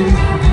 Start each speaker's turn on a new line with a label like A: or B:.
A: you